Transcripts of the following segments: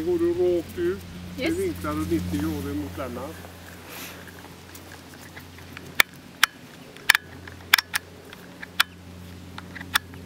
Sen går du rakt ut. Yes. Du vinklar du 90 grader mot Lennart.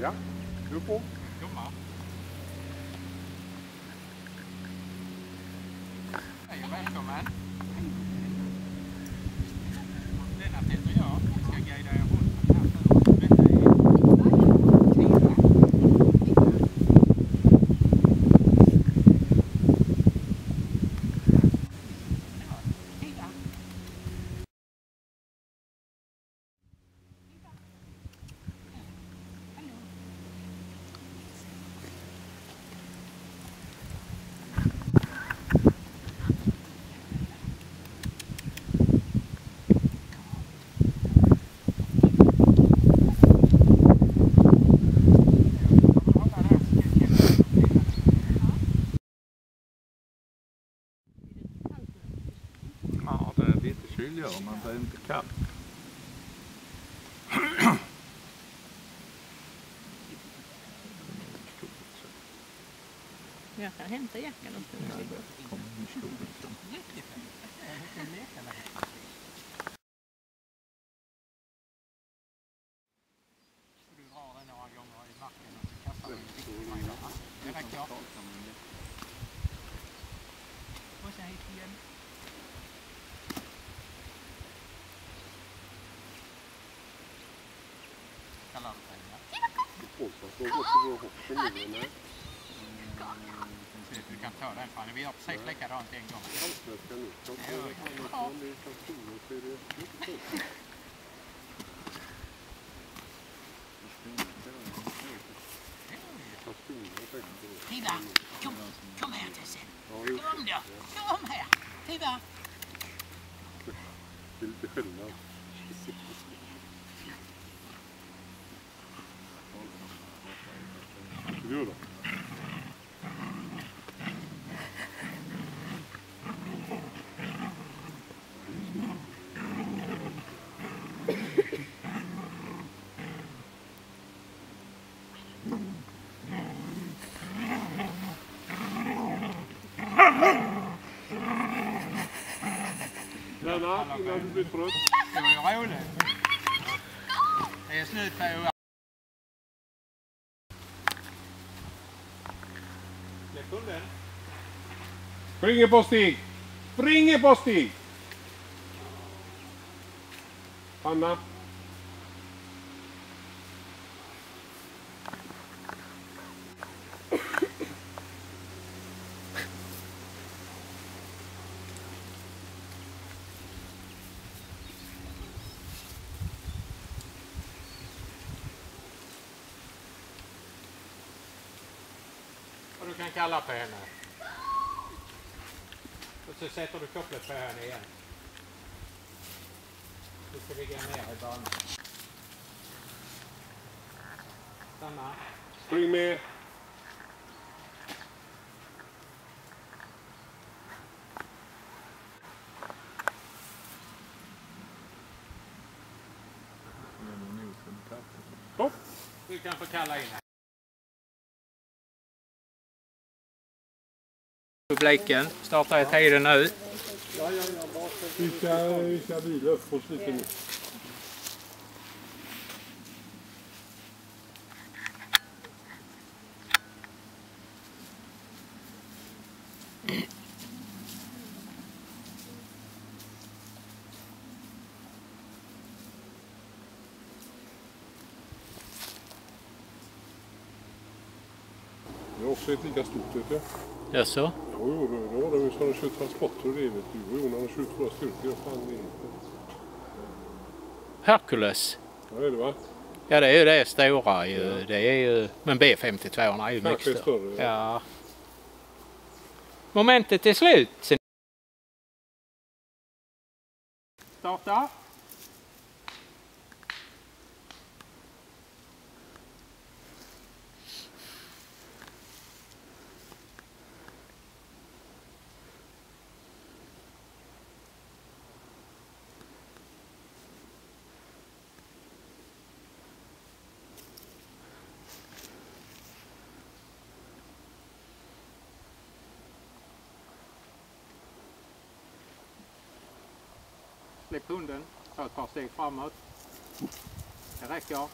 Ja, du på. Hej och välkommen. Lennart heter jag. Jag ska guida er runt den här turen. Detta är Tiva. Tiva. Ja, det lite kyligare men det är inte kallt. Jag kan hämta jackan och Nej, det kommer en stor sen. Du drar den några gånger i backen och så kastar du riktigt i mig. Ja, Det räcker. Och sen hit igen. Kallar du dig? Onsdag det bra Du kan ta den fan. Vi har precis likadant en gång. allsvenskan nu. Karlskrona så är det Tiva, kom, kom här till Kom då, kom här. Tiva. är lite skillnad. Du då? Lennart, innan du blir trött. Det var ju roligt. Det är slut på Släpp hunden. Springer på Stig! Springer på Stig! Anna. Kan kalla på henne. Och så sätter du kopplet på henne igen. Du ska ligga ner i banan. Stanna. Spring med. Stopp. Du kan få kalla in henne. Publiken startar i tiden nu. Vi ska, vi ska vila upp oss lite nu. Det är också ett lika stort vet jag. Jaså? Jo, jo, det var de som har kört transporter och det vet du. Jo, när de kört våra styrkor. Fan, det. Hercules. Ja, det är det va? Ja det är ju det stora ju. Det är ju, men B52 är ju Kanske mycket större. större. Ja. Momentet är slut. Starta. Släpp hunden. Ta ett par steg framåt. Det räcker.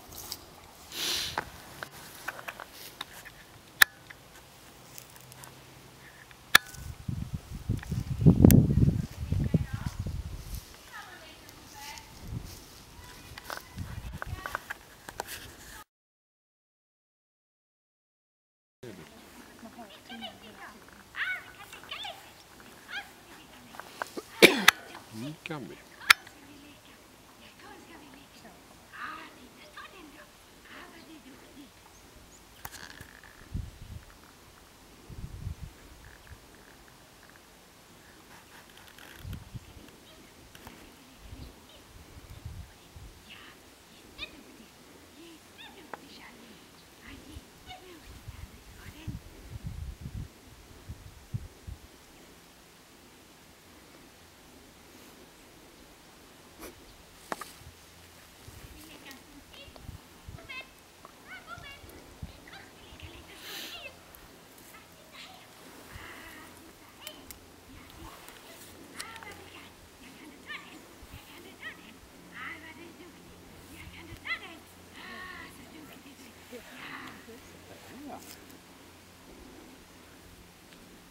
Mm, kan vi.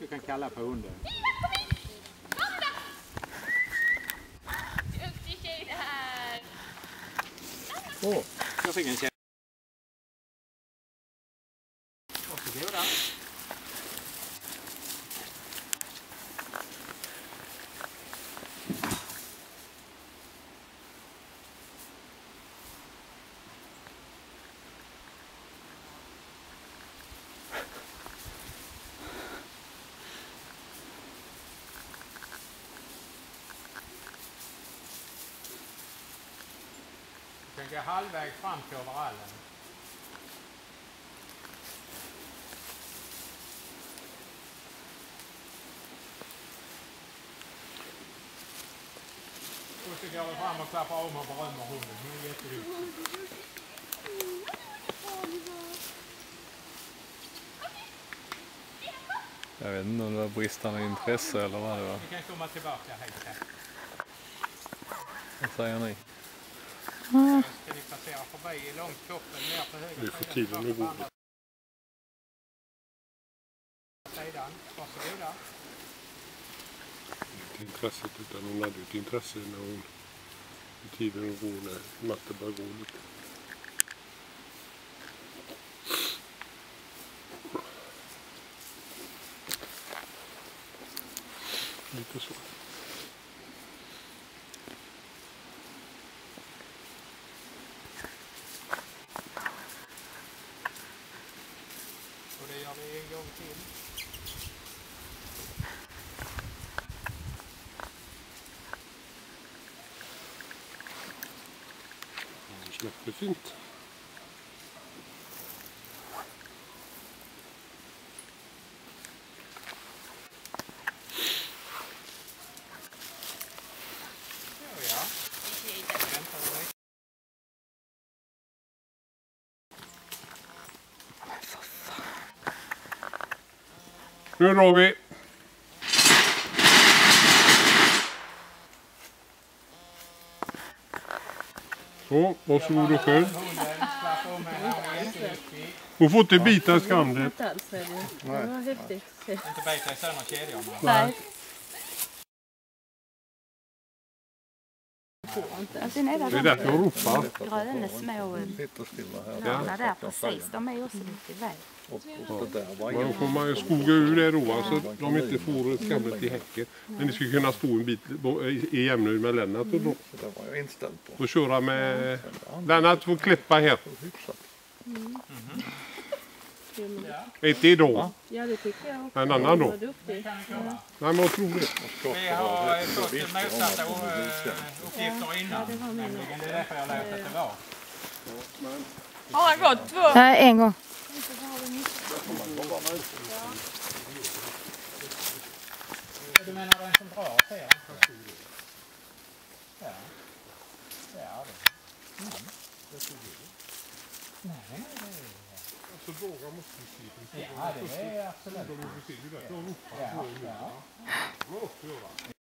Du kan kalla på hunden. Duktig! Jag fick en känsla. Varsågoda. Du kan gå halvvägs fram till overallen. Och så går du fram och klappar om och berömmer hunden. Hon är jätteduktig. Jag vet inte om det var bristande intresse eller vad det var. Ni kan komma tillbaka hit här. Vad säger ni? Sen ska ni passera förbi långt toppen ner på höger Vi får tiden att gå. sidan. Varsågoda. Inte intresset utan hon hade ett intresse när hon i tiden att gå när matte började gå lite. Lite så. Gör vi en gång till. Hon släpper fint. Nu drar vi. Så, varsågod och skölj. Hon får inte bita i skamlet. Inte alls är det. Var häftigt. Inte bita i sönder kedjorna. Nej. Det är därför hon ropar. gröna små hörna där precis. De är också lite i väg. Och, och var då får man skoga ur det då, så att de inte får skamlet i häcken. Men det skulle kunna stå en bit i jämnhöjd med Lennart och då, Så det var jag inställd på. och köra med... Lennart får klippa här. Hyfsat. Inte idag, Ja, det tycker jag också. en annan dag. Nej, men jag tror det. Vi har fått motsatta eh, uppgifter innan. Nämligen, det är därför jag lät det vara. Har han gått två? Nej, en gång. Du menar den som drar ser han? Ja. Ja, det. Mm. Nej, det är Alltså våra måste vi se. Ja, det är absolut. Vi ser ju det. De ropar på måste vi göra.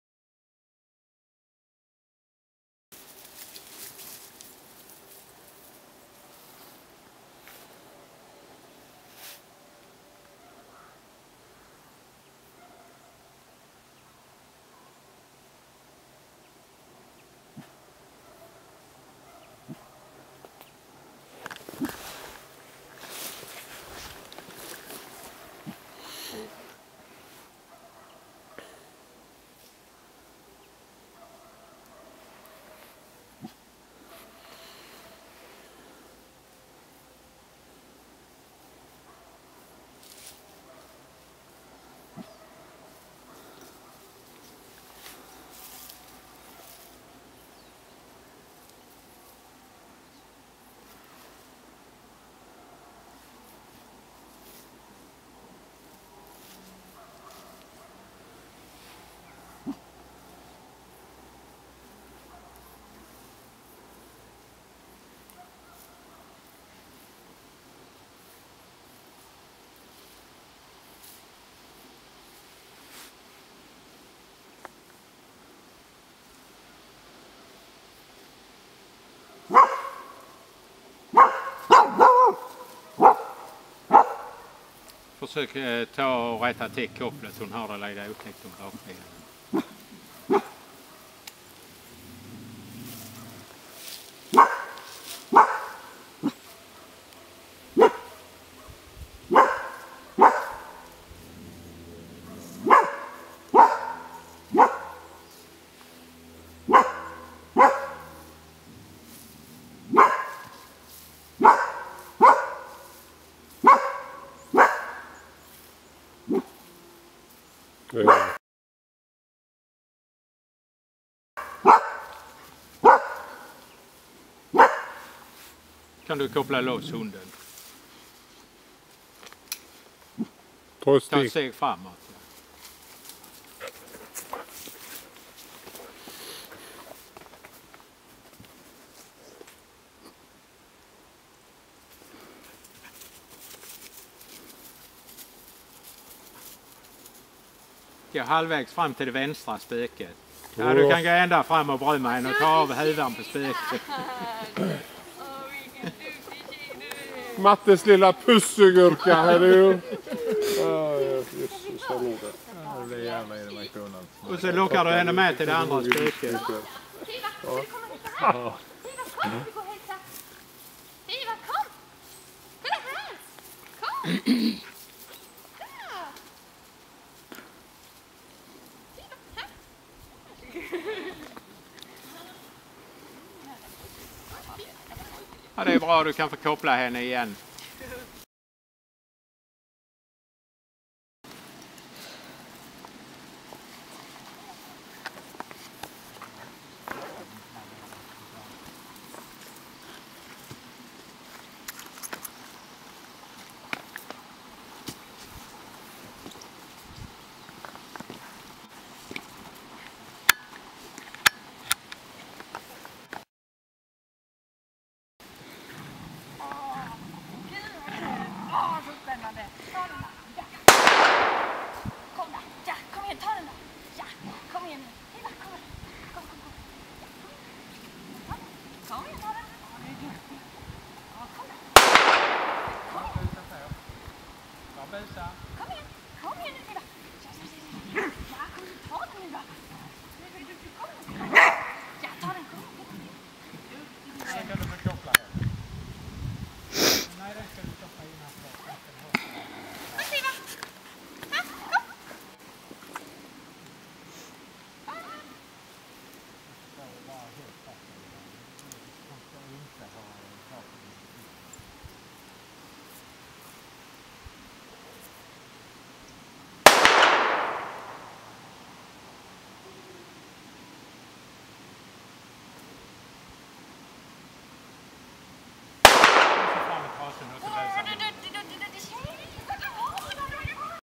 Försök eh, ta och rätta till kopplet. Hon har det lite otäckt om bakbenen. Kan du koppla loss hunden? Ta ett steg framåt. Gå halvvägs fram till det vänstra spöket. Ja, du kan gå ända fram och bry mig och ta av huvan på spöket. Mattes lilla pussegurka. Ja, alltså. Och så lockar du henne med till det andra spöket. Hälsa. Tiva, kom! Kolla här! Kom! Här! Tiva, här! Ja, det är bra, du kan få koppla henne igen. Åh, så spännande! Ta den där! Ja! Kom där! Ja, kom igen, ta den där! Ja, kom igen nu! Tiva, kom igen! Kom, kom, kom! Ja, kom igen,